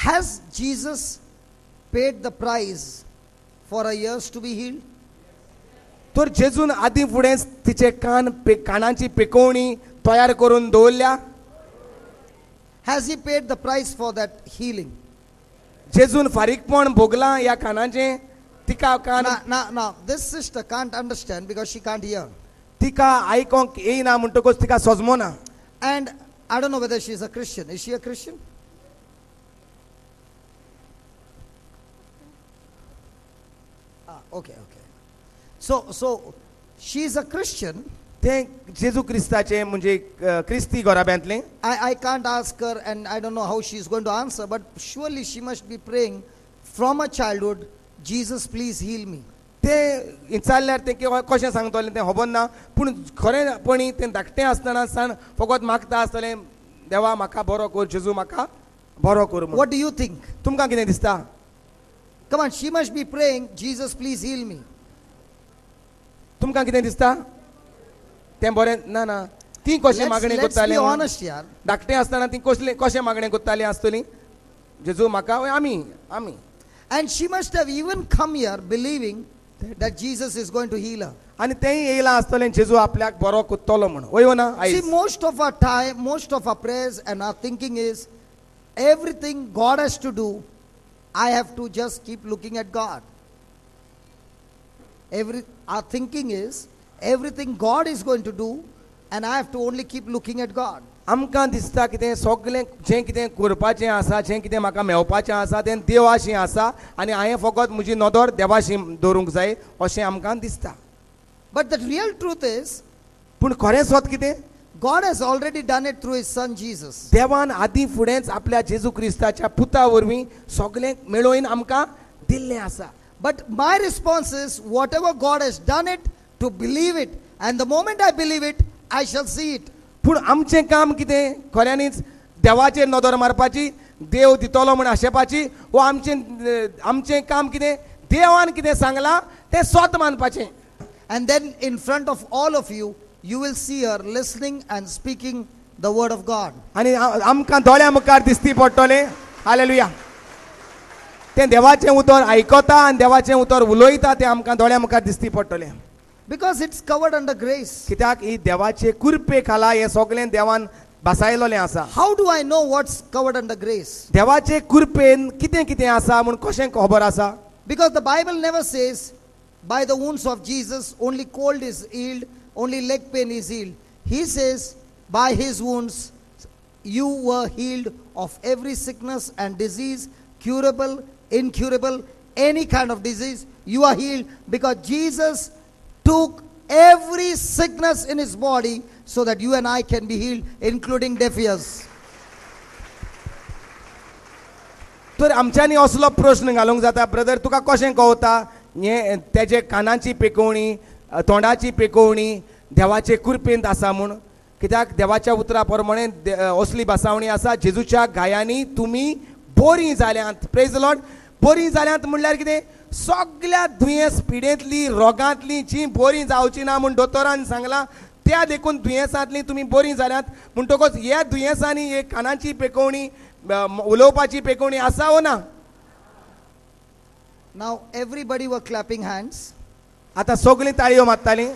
Has Jesus paid the price for our ears to be healed? तर जेजून आदी फुडेंच तिचे कान पे कानाची पिकोवणी तयार करून दवरल्या Has he paid the price for that healing? जेजून फारीकपण भोगलां ह्या कानाचें तिका कान now, now, this sister can't understand because she can't hear. तिका आयकोंक येयना म्हणटकूच तिका सजमोना And I don't know whether she's a Christian. Is she a Christian? Ah, okay, okay. So, so she's a Christian. ते जेजू क्रिस्ताचे म्हणजे अ, क्रिस्ती घराब्यांतले I, I can't ask her, and I don't know how she's going to answer, but surely she must be praying from her childhood, Jesus, please heal me. ते चालल्यार ते कशें सांगतलें तें खबर ना पूण खरेंपणी तें धाकटें आसतना सावन फकत मागता आसतलें देवा म्हाका बरो कर जेजू म्हाका बरो कर म्हूण. What do you think? तुमकां कितें दिसता Come on, she must be praying, Jesus, please heal me. तुमकां कितें दिसता तें बरें ना ना ती कशें मागणें म्हूण. honest here. धाकटें आसतना ती कसलें कशें मागणें करताली आसतली जेजू म्हाका आमी आमी And she must have even come here believing that Jesus is going to heal her. आनी तेंय येयलां आसतलें जेजू आपल्याक बरो करतलो म्हूण वय ना आयज most of our time, most of our prayers and our thinking is everything God has to do, I have to just keep looking at God. Every, our thinking is everything God is going to do, and I have to only keep looking at God. आमकां दिसता कितें सगळें जें कितें करपाचें आसा जें कितें म्हाका मेळपाचें आसा तें देवाशी आसा आनी हांवें फकत म्हजी नदर देवाशी दवरूंक जाय अशें आमकां दिसता But the real truth is, पूण खरें स्वत कितें God has already done it through His Son Jesus. देवान आदी फुडेंच आपल्या जेजू क्रिस्ताच्या पुता वरवीं सगळें मेळोवन आमकां दिल्लें आसा But my response is, whatever God has done it, to believe it. And the moment I believe it, I shall see it. पूण आमचें काम कितें खऱ्यांनीच देवाचेर नदर मारपाची देव दितलो म्हूण आशेपाची वो आमचें आमचें काम कितें देवान कितें सांगलां तें स्वत मानपाचें And then in front of all of you, you will see her listening and speaking the word of God. आनी आ- आमकां दोळ्या मुखार दिसती पडटलें हालेलुया तें देवाचें उतर आयकता आनी देवाचें उतर उलयता तें आमकां दोळ्या मुखार दिसती पडटलें Because it's covered under grace. कित्याक ही देवाचे कुरपे खाला हें सगळें देवान बसायलोलें आसा How do I know what's covered under grace? देवाचे कुरपेन कितें कितें आसा म्हूण कशें खबर आसा Because the Bible never says, by the wounds of Jesus, only cold is healed, only leg pain is healed. He says, by his wounds, you were healed of every sickness and disease, curable, incurable, any kind of disease. You are healed because Jesus took every sickness in his body so that you and I can be healed, including deaf ears. तर आमच्यांनी असलो प्रश्न घालूंक जाता brother तुका कशें कळटा हें तेजे कानाची पेकोवणी अ, तोंडाची पेकोवणी देवाचे कुरपेंत आसा म्हूण कित्याक? देवाच्या उतरा प्रमाणे दे- असली बासावणी आसा जेजूच्या गायांनी तुमी बरीं जाल्यांत प्रेज लॉड बरीं जाल्यांत म्हणल्यार कितें? सगळ्या दुयेंस पिडेंतली रोगांतली जीं बरीं जावची ना म्हूण दोतोरान सांगलां त्या देखून दुयेंसांतली तुमी बरीं जाल्यात म्हणटकच ह्या दुयेंसांनी हे कानाची पेकोवणी उलोवपाची पेकोवणी आसा वो ना? Now, everybody were clapping hands. आतां सगळीं ताळयो मारतालीं.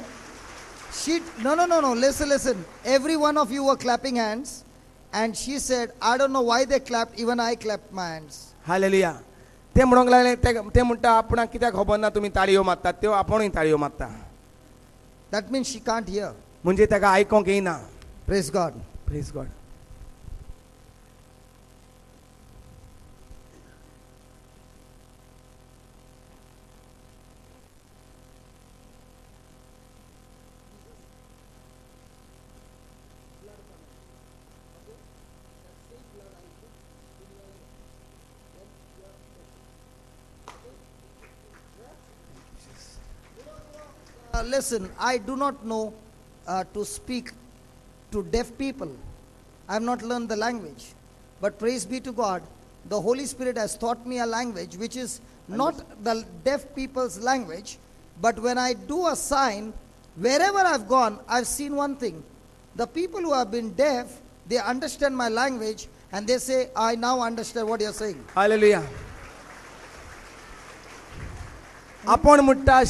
She, no, no, no, no, listen, listen. Every one of you were clapping hands. And she said, I don't know why they clapped, even I clapped my hands. Hallelujah ते म्हणूंक लागले ते ते म्हणटा आपणाक कित्याक खबर ना तुमी ताळयो मारतात त्यो आपुणूय ताळयो मारता That means she can't hear. म्हणजे ताका आयकोंक येना Praise God. Please God Uh, listen, I do not know uh, to speak to deaf people. I have not learned the language. But praise be to God, the Holy Spirit has taught me a language which is not the deaf people's language. But when I do a sign, wherever I've gone, I've seen one thing. The people who have been deaf, they understand my language and they say, I now understand what you're saying. Hallelujah. Upon Mutta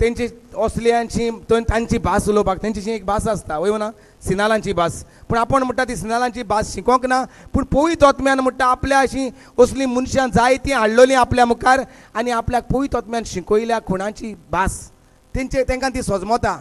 तेंची ऑस्ट्रेलियांची तांची भास उलोवपाक तेंची एक भास आसता वय ना सिनालांची भास. पूण आपण म्हणटा ती सिनालांची भास शिकोंक ना पूण पवित तोत्म्यान म्हणटा आपल्या अशी असली मनशां जायतीं हाडलोली आपल्या मुखार आनी आपल्याक पवित तोत्म्यान शिकयल्या खुणांची भास. तेंचे तांकां ती सोजमोता.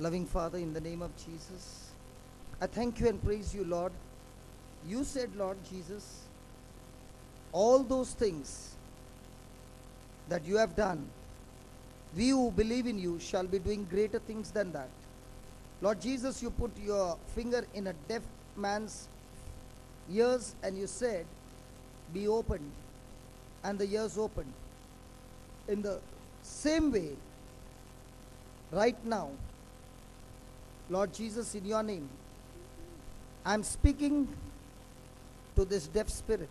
Loving Father, in the name of Jesus, I thank you and praise you, Lord. You said, Lord Jesus, all those things that you have done, we who believe in you shall be doing greater things than that. Lord Jesus, you put your finger in a deaf man's ears and you said, Be opened. And the ears opened. In the same way, right now, Lord Jesus, in your name, I'm speaking to this deaf spirit.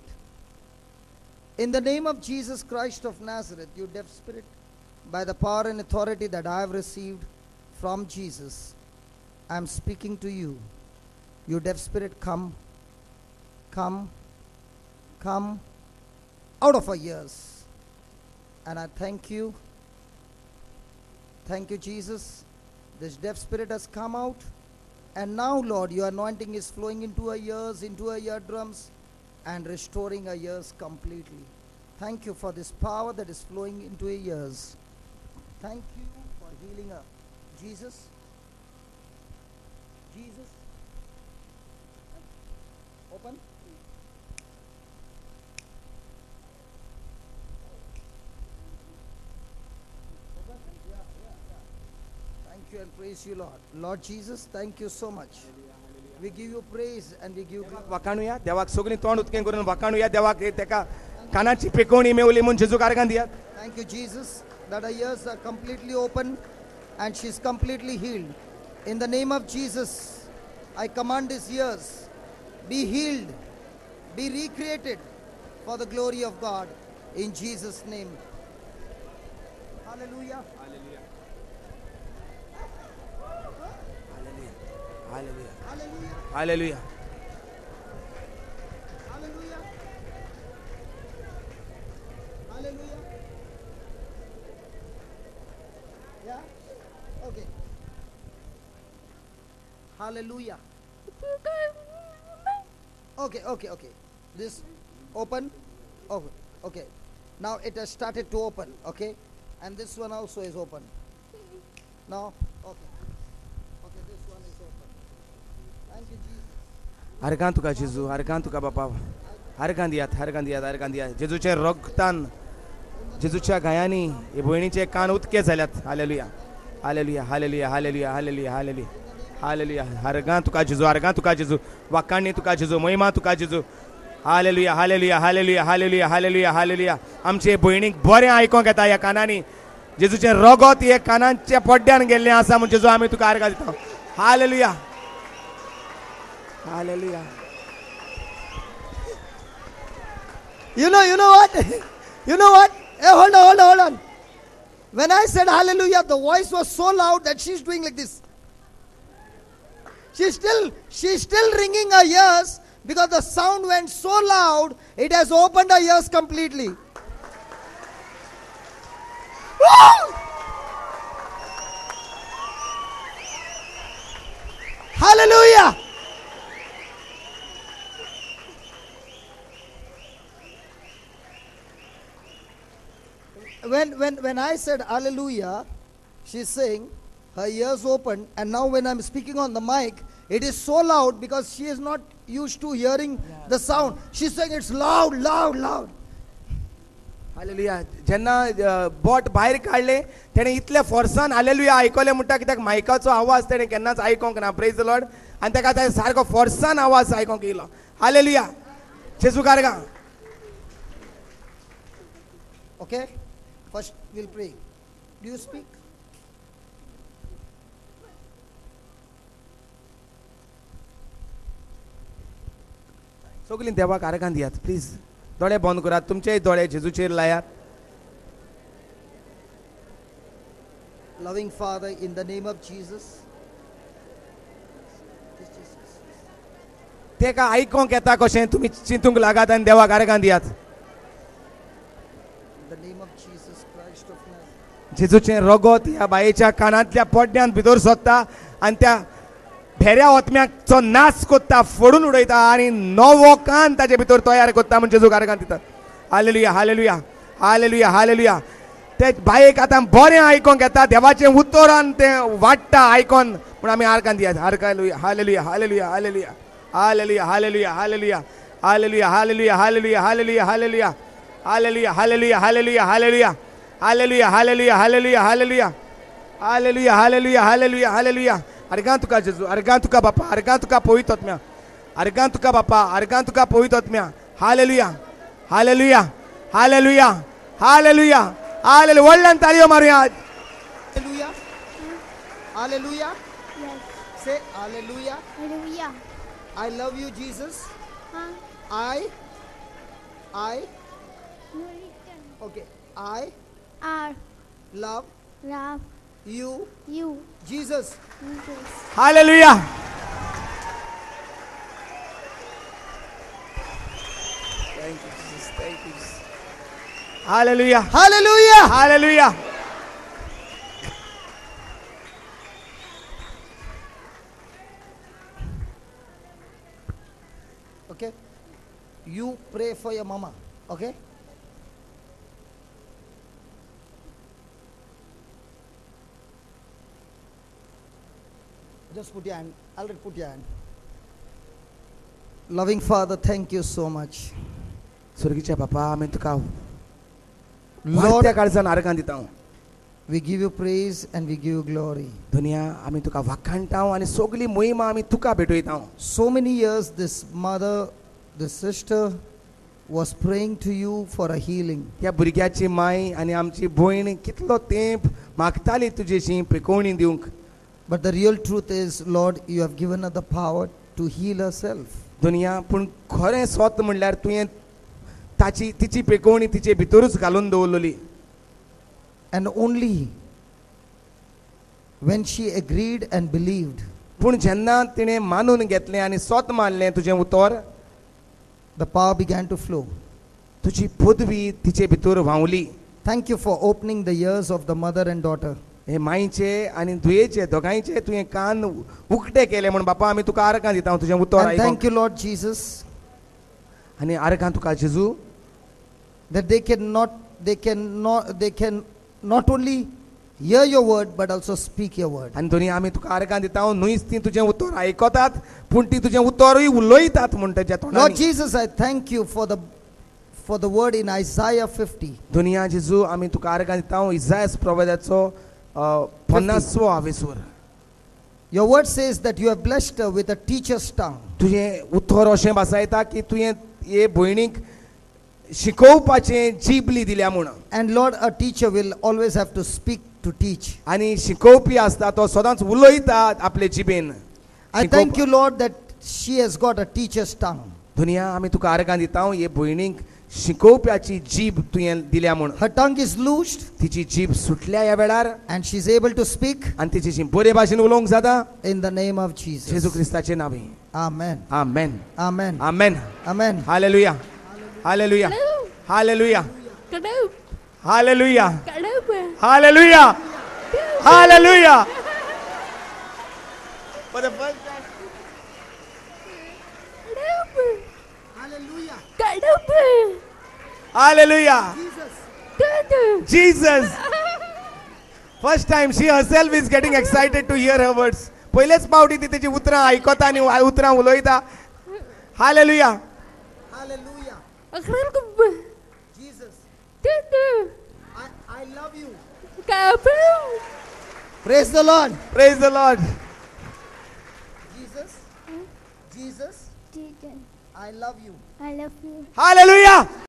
In the name of Jesus Christ of Nazareth, you deaf spirit, by the power and authority that I have received from Jesus, I'm speaking to you. You deaf spirit, come, come, come out of our ears. And I thank you. Thank you, Jesus. This deaf spirit has come out. And now, Lord, your anointing is flowing into our ears, into our eardrums, and restoring our ears completely. Thank you for this power that is flowing into our ears. Thank you for healing her. Jesus. Jesus. Open. Open. Yeah, yeah, yeah. Thank you and praise you, Lord. Lord Jesus, thank you so much. We give you praise and we give you देवाक वाकाणुया देवाक सगळीं तोंड उदकें करून वाकाणुया देवाक तेका कानाची पेकोवणी मेवली म्हूण जेजू कारगान दियात Thank you, Jesus, that her ears are completely open and she's completely healed. In the name of Jesus, I command his ears be healed, be recreated for the glory of God. In Jesus' name. Hallelujah. Hallelujah. Hallelujah. Hallelujah. Hallelujah. Yeah? Okay. Hallelujah. Okay, okay, okay. This open. Oh, okay. Now it has started to open, okay? And this one also is open. No? Okay. आर्गां तुका जेजू आर्गां तुका बापा आर्गां दियात आर्गां दियात आर्गां दियात जेजूचे रगतान जेजूच्या गायांनी हे भयणीचे कान उदके जाल्यात hallelujah hallelujah hallelujah hallelujah hallelujah hallelujah hallelujah हारगां तुका जेजू आर्गां तुका जेजू वाकाणणी तुका जेजू महिमा तुका जेजू hallelujah hallelujah hallelujah hallelujah hallelujah hallelujah आमचे भयणीक बरें आयकोंक येता ह्या कानांनी जेजूचें रगत हे कानांच्या पड्ड्यान गेल्लें आसा म्हण जेजू आमी तुका आर्गां दिता hallelujah Hallelujah. You know, you know what? you know what? Hey, hold on, hold on, hold on. When I said hallelujah, the voice was so loud that she's doing like this. She's still, she's still ringing her ears because the sound went so loud, it has opened her ears completely. Hallelujah! When, when, when I said hallelujah, she's saying her ears open, and now when I'm speaking on the mic, it is so loud because she is not used to hearing the sound. She's saying it's loud, loud, loud. Hallelujah जेन्ना अ, बोट भायर काडले तेणे इतल्या फोर्सान hallelujah आयकले म्हणटा कित्याक मायकाचो आवाज तेणे केन्नाच आयकोंक ना प्रेज लॉर्ड आनी ताका आतां सारको फोर्सान आवाज आयकोंक येयलो हालेलुया जेजू कारगा Okay? First we'll pray. Do you speak? सगलीं देवाक आरगां दियात प्लीज दोळे बंद करात तुमचेय दोळे जेजूचेर लायात Loving Father, in the name of Jesus. तेका आयकोंक येता कशें तुमी चिंतूंक लागात आनी देवाक आरगां दियात name of Jesus Christ of Nazareth. जेजूचें रगत ह्या बायेच्या कानांतल्या पोड्ड्यान भितर सोदता आनी त्या भेऱ्या ओतम्याचो नाश कोत्ता फोडून उडयता आनी नवो कान ताचे भितर तयार कोत्ता म्हणजे जेजूक आरगां दिता हालेलुया हालेलुया हालेलुया हालेलुया ते बायेक आतां बरें आयकोंक येता देवाचें उतोरान तें वाडटा आयकोन म्हूण आमी आरगां दियात हारकालुया hallelujah hallelujah hallelujah hallelujah hallelujah hallelujah hallelujah hallelujah hallelujah hallelujah hallelujah Aleluya, aleluya, aleluya, aleluya. Aleluya, aleluya, aleluya, aleluya. Aleluya, aleluya, aleluya, aleluya. Arganto ka Jesus, arganto ka Papa, arganto ka Pavito Atmya. Arganto ka Papa, arganto ka Pavito Atmya. Aleluya. Aleluya. Aleluya. Aleluya. Aleluya. Wallan tariyo Maria. Aleluya. Aleluya. Say hallelujah. Hallelujah. I love you Jesus. Huh? I I Okay. I R love love you you Jesus. Jesus. Hallelujah. Thank you, Jesus. Thank you. Hallelujah. Hallelujah. Hallelujah. Okay. You pray for your mama. Okay. Just put your hand. Already put your hand. Loving Father, thank you so much. स्वर्गीच्या बापा आमी तुका Lord, वाडत्या काळजान आरगां दिता we give you praise and we give you glory. दुनिया आमी तुका वाखाणटा आनी सगली मोहिमा आमी तुका भेटयता So many years, this mother, this sister was praying to you for a healing. ह्या भुरग्याची माय आनी आमची भयण कितलो तेंप मागताली तुजेशी पिकोवणी दिवंक But the real truth is, Lord, you have given her the power to heal herself. दुनिया पूण खरें स्वत म्हणल्यार तुवें ताची तिची पेकोवणी तिचे भितरूच घालून दवरलेली And only when she agreed and believed, पूण जेन्ना तिणें मानून घेतलें आनी स्वत मानलें तुजें उतर the power began to flow. तुजी पदवी तिचे भितर व्हांवली Thank you for opening the ears of the mother and daughter. हे मायचे आनी दुयेचे दोघांचे तुवें कान उकटे केले म्हण बापा आमी तुका आरकां दिता हांव तुजें उतर थँक्यू लॉर्ड जीजस आनी आरकां तुका जेजू. That they can not they can not they can not only hear your word but also speak your word आनी दोन्ही आमी तुका आरकां दिता हांव न्हूच ती तुजें उतर आयकतात पूण ती तुजें उतरूय उलयतात म्हणटाच्या तोंडान. Lord Jesus I thank you for the for the word in Isaiah 50 दुनिया जेजू आमी तुका आरकां दिता हांव इझायस प्रवेदाचो पन्नासवो हावेसूर Your word says that you have blessed her with a teacher's tongue. तुजें उतर अशें भासायता की तुवें हे भयणीक शिकोवपाचें जिबली दिल्या म्हूण And Lord, a teacher will always have to speak to teach. आनी शिकोवपी आसता तो सदांच उलयता आपले जिबेन I thank you, Lord, that she has got a teacher's tongue. दुनिया आमी तुका आरगां दिता हे भयणीक शिकोवप्याची जीब तुवें दिल्या म्हूण Her tongue is loosed तिची जीब सुटल्या ह्या वेळार and she's able to speak आनी तिची जी बरे भाशेन उलोवंक जाता in the name of जेजू Jesus. क्रिस्ताचे नांवे Amen. Amen Amen. Amen Amen. Hallelujah hallelujah hallelujah Kadoop. Hallelujah Kadoop. Hallelujah hallelujah For the first Hallelujah. Jesus. Jesus. First time she herself is getting excited to hear her words. पहिलेच पावटी ती त्याची उतरां आयकता आनी उतरां उलयता hallelujah hallelujah Jesus I love you. Praise the Lord. Praise the Lord. Jesus. Jesus. I love you. I love you. Hallelujah.